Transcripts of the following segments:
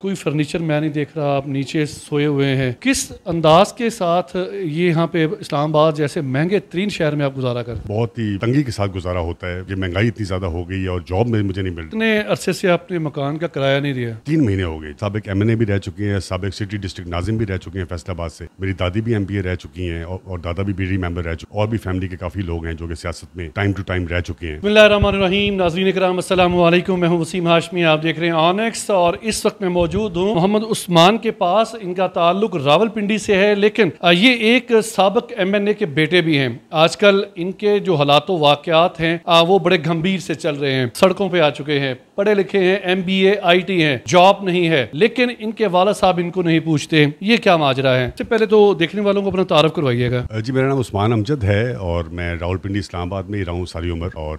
कोई फर्नीचर मैं नहीं देख रहा आप नीचे सोए हुए हैं। किस अंदाज के साथ ये यहाँ पे इस्लामाबाद जैसे महँगे तीन शहर में आप गुजारा कर बहुत ही तंगी के साथ गुजारा होता है। ये महँगाई इतनी ज़्यादा हो गई है और जॉब में मुझे नहीं मिल इतने अरसे से आपने मकान का किराया नहीं दिया। तीन महीने हो गए। सबक एम भी रह चुके हैं सबक सिटी डिस्ट्रिक्ट नाजिम भी रह चुके हैं फैसलाबाद से। मेरी दादी भी एमपीए रह चुकी है और, दादा भी बीडी मेंबर रह चुके और भी फैमिली के काफ़ी लोग हैं जो कि सियासत में टाइम टू टाइम रह चुके हैं। नाजरीन कराम असलम मैं हूँ वसीम हाशमी आप देख रहे हैं ऑनेक्स और इस वक्त मैं मौजूद हूँ। मोहम्मद उस्मान के पास इनका ताल्लुक रावलपिंडी से है, लेकिन ये एक सबक एम एन ए के बेटे भी हैं। आजकल इनके जो हालात वाकत हैं वो बड़े गंभीर से चल रहे हैं। सड़कों पर आ चुके हैं। पढ़े लिखे हैं M B A I T है जॉब नहीं है लेकिन इनके वाला साहब इनको नहीं पूछते। ये क्या माजरा है? सबसे पहले तो देखने वालों को अपना तारफ करवाइएगा। जी मेरा नाम उस्मान अमजद है और मैं रावलपिंडी इस्लामाबाद में ही रहा हूँ सारी उम्र और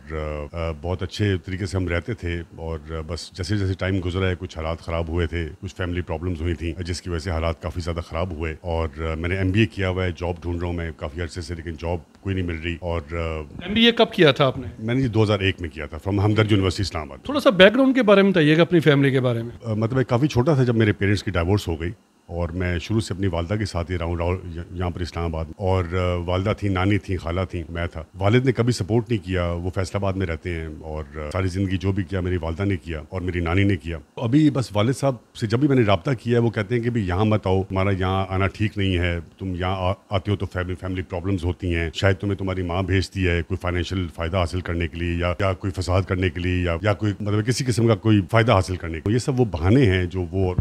बहुत अच्छे तरीके से हम रहते थे और बस जैसे जैसे टाइम गुजरा है कुछ हालात ख़राब हुए थे कुछ फैमिली प्रॉब्लम्स हुई थी जिसकी वजह से हालात काफ़ी ज़्यादा ख़राब हुए और मैंने एम बी ए किया हुआ है जॉब ढूंढ रहा हूँ मैं काफ़ी अर्से से लेकिन जॉब कोई नहीं मिल रही और एम बी ए कब किया था आपने? मैंने जी 2001 में किया था फ्रॉम हमदर्द यूनिवर्सिटी इस्लामाबाद। थोड़ा सा बैकग्राउंड के बारे में बताइएगा अपनी फैमिली के बारे में। मतलब काफ़ी छोटा था जब मेरे पेरेंट्स की डाइवोर्स हो गई। और मैं शुरू से अपनी वालदा के साथ ही रहा हूँ राहुल यहाँ पर इस्लामाबाद। और वालदा थी नानी थी खाला थी मैं था। वालिद ने कभी सपोर्ट नहीं किया वो फैसलाबाद में रहते हैं और सारी ज़िंदगी जो भी किया मेरी वालदा ने किया और मेरी नानी ने किया। अभी बस वालिद साहब से जब भी मैंने रबता किया वो कहते हैं कि भाई यहाँ मत आओ तुम्हारा यहाँ आना ठीक नहीं है तुम यहाँ आते हो तो फैमिली फैमिली प्रॉब्लम्स होती हैं शायद तुम्हें तुम्हारी माँ भेजती है कोई फाइनेंशियल फ़ायदा हासिल करने के लिए या, या कोई फसाद करने के लिए या, या कोई मतलब किसी किस्म का कोई फ़ायदा हासिल करने के लिए। ये सब वो बहाने हैं जो वो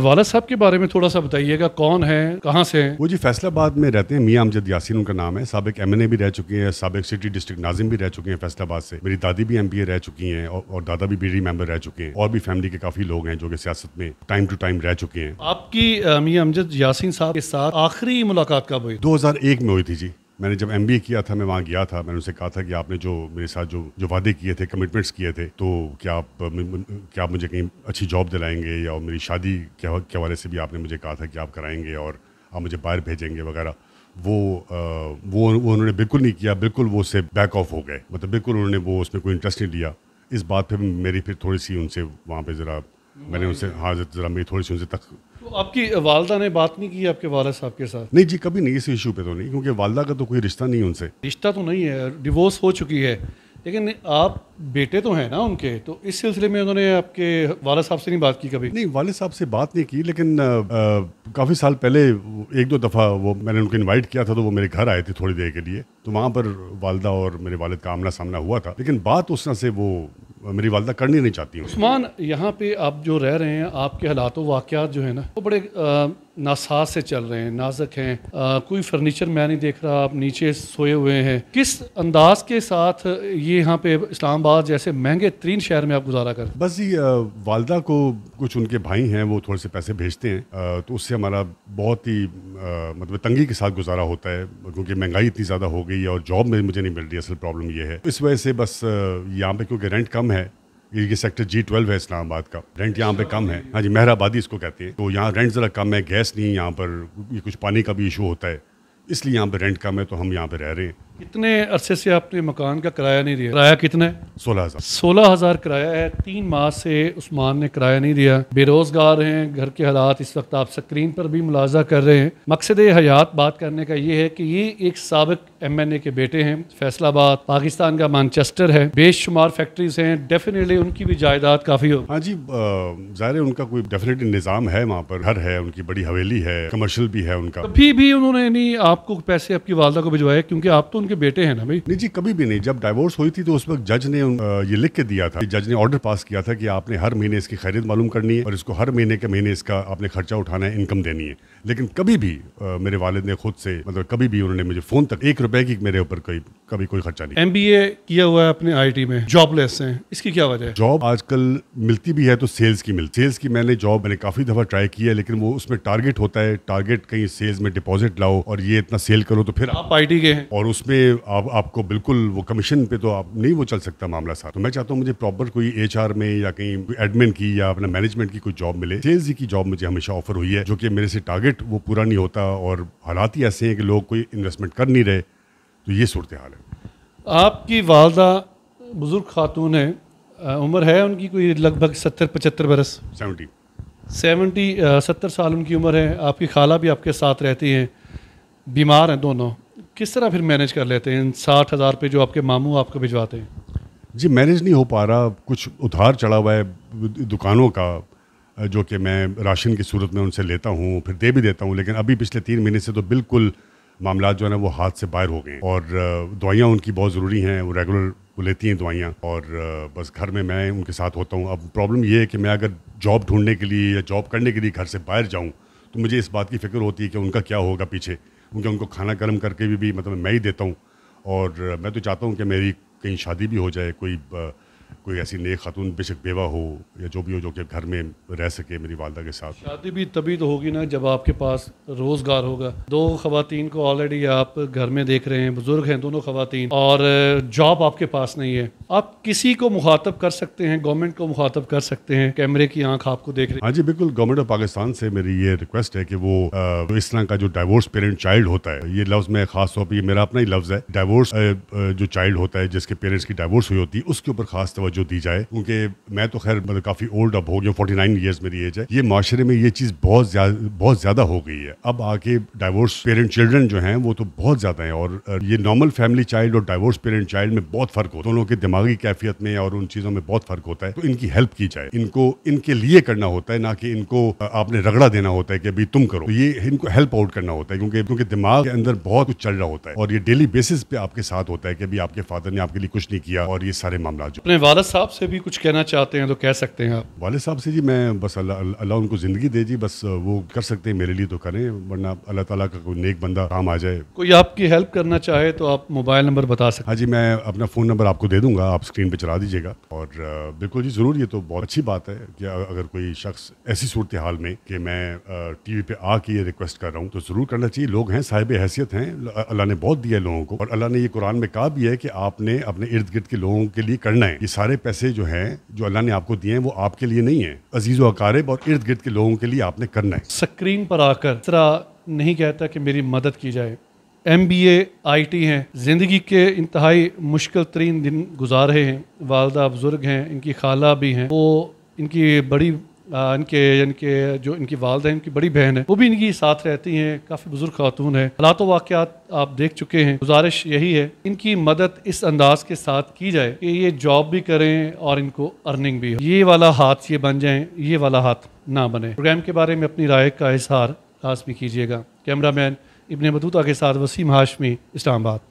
वालद साहब के बारे में थोड़ा सा बताइएगा कौन है कहाँ से हैं? वो जी फैसलाबाद में रहते हैं मियाँ अमजद यासीन उनका नाम है। सबक एम भी रह चुके हैं सबक सिटी डिस्ट्रिक्ट नाजिम भी रह चुके हैं फैसलाबाद से। मेरी दादी भी एमपीए रह चुकी हैं और, और दादा भी बीडी मेंबर रह चुके हैं। और भी फैमिली के काफ़ी लोग हैं जो कि सियासत में टाइम टू टाइम रह चुके हैं। आपकी मियाँ अमजद यासीन साहब के साथ आखिरी मुलाकात कब हुई? दो हज़ार एक में हुई थी जी। मैंने जब एमबीए किया था मैं वहाँ गया था मैंने उनसे कहा था कि आपने जो मेरे साथ जो जो वादे किए थे कमिटमेंट्स किए थे तो क्या आप क्या आप मुझे कहीं अच्छी जॉब दिलाएँगे या मेरी शादी के हवाले से भी आपने मुझे कहा था कि आप कराएँगे और आप मुझे बाहर भेजेंगे वगैरह? वो आ, वो वो उन्होंने बिल्कुल नहीं किया बिल्कुल वो उससे बैक ऑफ़ हो गए। मतलब बिल्कुल उन्होंने वो उसमें कोई इंटरेस्ट नहीं लिया। इस बात पे मेरी फिर थोड़ी सी उनसे वहाँ पे ज़रा मैंने उनसे हाँ ज़रा मेरी थोड़ी सी उनसे तक तो आपकी वालदा ने बात नहीं की आपके वाला साहब के साथ? नहीं जी कभी नहीं इस इशू पे तो नहीं क्योंकि वालदा का तो कोई रिश्ता नहीं उनसे। रिश्ता तो नहीं है डिवोर्स हो चुकी है। लेकिन आप बेटे तो हैं ना उनके तो इस सिलसिले में उन्होंने आपके वाले साहब से नहीं बात की कभी? नहीं वाले साहब से बात नहीं की लेकिन काफ़ी साल पहले एक दो दफ़ा वो मैंने उनको इनवाइट किया था तो वो मेरे घर आए थे थोड़ी देर के लिए। तो वहाँ पर वालदा और मेरे वालद का आमना सामना हुआ था। लेकिन बात उस तरह से वो मेरी वालदा करनी नहीं चाहती उस्मान, यहाँ पे आप जो रह रहे हैं, आपके हालात वाक़ जो है ना, वो बड़े नासाज से चल रहे हैं नाजक हैं। आ, कोई फर्नीचर मैं नहीं देख रहा आप नीचे सोए हुए हैं। किस अंदाज के साथ ये यहाँ पे इस्लामाबाद जैसे महँगे तरीन शहर में आप गुजारा कर बस जी वालदा को कुछ उनके भाई हैं वो थोड़े से पैसे भेजते हैं। आ, तो उससे हमारा बहुत ही आ, मतलब तंगी के साथ गुजारा होता है क्योंकि महँगाई इतनी ज़्यादा हो गई है और जॉब में मुझे नहीं मिल रही असल प्रॉब्लम ये है। इस वजह से बस यहाँ पे क्योंकि रेंट कम है ये सेक्टर जी ट्वेल्व है इस्लामाबाद का। रेंट यहाँ पे कम है। हाँ जी, मेहराबादी इसको कहते हैं। तो यहाँ रेंट ज़रा कम है गैस नहीं, यहाँ पर ये कुछ पानी का भी इशू होता है। इसलिए यहाँ पे रेंट कम है तो हम यहाँ पे रह रहे हैं। कितने अरसे से आपने मकान का किराया नहीं दिया? किराया कितना है? सोलह हज़ार। सोलह हज़ार किराया है। तीन माह से उस्मान ने किराया नहीं दिया। बेरोजगार हैं घर के हालात इस वक्त आप स्क्रीन पर भी मुलाजा कर रहे हैं। मकसद हयात बात करने का ये है कि ये एक सबक एम एन ए के बेटे हैं फैसलाबाद पाकिस्तान का मानचेस्टर है। बेशुमार फैक्ट्रीज हैं डेफिनेटली उनकी भी जायदाद काफ़ी हो। हाँ जी ज़ाहिर उनका कोई डेफिनेटली निज़ाम है वहाँ पर। घर है उनकी बड़ी हवेली है कमर्शियल भी है उनका। कभी भी उन्होंने नहीं आपको पैसे आपकी वालदा को भिजवाए क्योंकि आप तो उनके बेटे हैं ना भाई? नहीं जी, कभी भी नहीं। जब डाइवोर्स हुई थी तो उस वक्त जज ने ये लिख के दिया था। जज ने ऑर्डर पास किया था कि आपने हर महीने इसकी खरीद मालूम करनी है और इसको हर महीने के महीने इसका आपने खर्चा उठाना है इनकम देनी है। लेकिन कभी भी आ, मेरे वालिद ने खुद से मतलब कभी भी उन्होंने मुझे फ़ोन तक एक रुपए की मेरे ऊपर कोई कभी कोई खर्चा नहीं एमबीए किया हुआ है अपने आई में जॉबलेस है। इसकी क्या वजह है? जॉब आजकल मिलती भी है तो सेल्स की मिलती सेल्स की मैंने जॉब मैंने काफ़ी दफ़ा ट्राई किया लेकिन वो उसमें टारगेट होता है। टारगेट कहीं सेल्स में डिपॉजिट लाओ और ये इतना सेल करो तो फिर आप आई के हैं। और उसमें आप, आपको बिल्कुल वो कमीशन पे तो आप नहीं वो चल सकता मामला साथ तो मैं चाहता हूँ मुझे प्रॉपर कोई एचआर में या कहीं एडमिन की या अपना मैनेजमेंट की कोई जॉब मिले। सेल्स की जॉब मुझे हमेशा ऑफ़र हुई है जो कि मेरे से टारगेट वो पूरा नहीं होता और हालात ही ऐसे हैं कि लोग कोई इन्वेस्टमेंट कर नहीं रहे तो ये सूरत हाल है। आपकी वालदा बुज़ुर्ग खातून है उम्र है उनकी कोई लगभग सत्तर पचहत्तर बरस? सेवेंटी सेवेंटी सत्तर साल उनकी उम्र है आपकी खाला भी आपके साथ रहती हैं बीमार हैं दोनों। किस तरह फिर मैनेज कर लेते हैं इन साठ हज़ार रुपये जो आपके मामू आपको भिजवाते हैं? जी मैनेज नहीं हो पा रहा कुछ उधार चढ़ा हुआ है दुकानों का जो कि मैं राशन की सूरत में उनसे लेता हूँ फिर दे भी देता हूँ लेकिन अभी पिछले तीन महीने से तो बिल्कुल मामला जो है ना वो हाथ से बाहर हो गए और दवाइयाँ उनकी बहुत ज़रूरी हैं वो रेगुलर वो लेती हैं दवाइयाँ। और बस घर में मैं उनके साथ होता हूँ। अब प्रॉब्लम ये है कि मैं अगर जॉब ढूँढने के लिए या जॉब करने के लिए घर से बाहर जाऊँ तो मुझे इस बात की फ़िक्र होती है कि उनका क्या होगा पीछे। क्योंकि उनको खाना गर्म करके भी, भी मतलब मैं ही देता हूँ। और मैं तो चाहता हूँ कि मेरी कहीं शादी भी हो जाए कोई कोई ऐसी नेक खातून बेशक बेवा हो या जो भी हो जो कि घर में रह सके मेरी वालदा के साथ। शादी भी तभी तो होगी ना जब आपके पास रोज़गार होगा। दो खातन को ऑलरेडी आप घर में देख रहे हैं बुज़ुर्ग हैं दोनों खातन और जॉब आपके पास नहीं है। आप किसी को मुखातब कर सकते हैं गवर्नमेंट को मुखातब कर सकते हैं कैमरे की आँख आपको देख रहे हैं। हाँ जी बिल्कुल गवर्नमेंट ऑफ़ पाकिस्तान से मेरी ये रिक्वेस्ट है कि वो इस तरह का जो डाइवोर्स पेरेंट चाइल्ड होता है ये लफ्ज़ में खास तौर पर मेरा अपना ही लफ्ज़ है। डाइवोर्स जो चाइल्ड होता है जिसके पेरेंट्स की डाइवोर्स हुई होती है उसके ऊपर खास तवज्जो दी जाए, क्योंकि मैं तो खैर मतलब काफ़ी ओल्ड अब हो गया फोर्टी नाइन ईयर्स मेरी एज है। ये माशरे में ये चीज़ बहुत ज़्यादा बहुत ज़्यादा हो गई है। अब आके डाइवोर्स पेरेंट चिल्ड्रन जो हैं, वो तो बहुत ज़्यादा हैं और ये नॉर्मल फैमिली चाइल्ड और डाइवोर्स पेरेंट चाइल्ड में बहुत फ़र्क होता है। दोनों के दिमागी कैफियत में और उन चीज़ों में बहुत फ़र्क होता है। तो इनकी हेल्प की जाए। इनको, इनके लिए करना होता है, ना कि इनको आपने रगड़ा देना होता है कि अभी तुम करो। ये इनको हेल्प आउट करना होता है, क्योंकि क्योंकि दिमाग के अंदर बहुत कुछ चल रहा होता है और ये डेली बेसिस पे आपके साथ होता है कि अभी आपके फादर ने आपके लिए कुछ नहीं किया और ये सारे मामला जो अपने वालद साहब से भी कुछ कहना चाहते हैं तो कह सकते हैं आप। वाले साहब से जी मैं बस अल्लाह अल्लाह उनको ज़िंदगी दे जी बस वो कर सकते हैं मेरे लिए तो करें वरना अल्लाह ताला का कोई नेक बंदा काम आ जाए। कोई आपकी हेल्प करना चाहे तो आप मोबाइल नंबर बता सकते हाँ जी मैं अपना फ़ोन नंबर आपको दे दूँगा आप स्क्रीन पर चला दीजिएगा। और बिल्कुल जी ज़रूर ये तो बहुत अच्छी बात है कि अगर कोई शख्स ऐसी सूरत हाल में कि मैं टी वी पे आके ये रिक्वेस्ट कर रहा हूँ तो ज़रूर करना चाहिए। लोग हैं साहिब हैसियत हैं अल्लाह ने बहुत दिया लोगों को। और अल्लाह ने ये कुरान में कहा भी है कि आपने अपने इर्द गिर्द के लोगों के लिए करना है। ये सारे पैसे जो हैं, जो अल्लाह ने आपको दिए हैं, वो आपके लिए नहीं है। अज़ीज़ अकारब और इर्द गिर्द के लोगों के लिए आपने करना है। स्क्रीन पर आकर तरह नहीं कहता कि मेरी मदद की जाए। M B A, I T हैं, ज़िंदगी के इंतहाई मुश्किल तरीन दिन गुजार रहे हैं। वालदा बुज़ुर्ग हैं, इनकी खाला भी हैं। वो, इनकी बड़ी इनके इनके जो इनकी वालदा इनकी बड़ी बहन है, वो भी इनकी साथ रहती हैं, काफ़ी बुज़ुर्ग खातून है। हालात वाक़ आप देख चुके हैं। गुजारिश यही है, इनकी मदद इस अंदाज के साथ की जाए कि ये जॉब भी करें और इनको अर्निंग भी हो। ये वाला हाथ ये बन जाए, ये वाला हाथ ना बने। प्रोग्राम के बारे में अपनी राय का इजहार भी कीजिएगा। कैमरा मैन इबन बतूता के साथ वसीम हाशमी, इस्लामाबाद।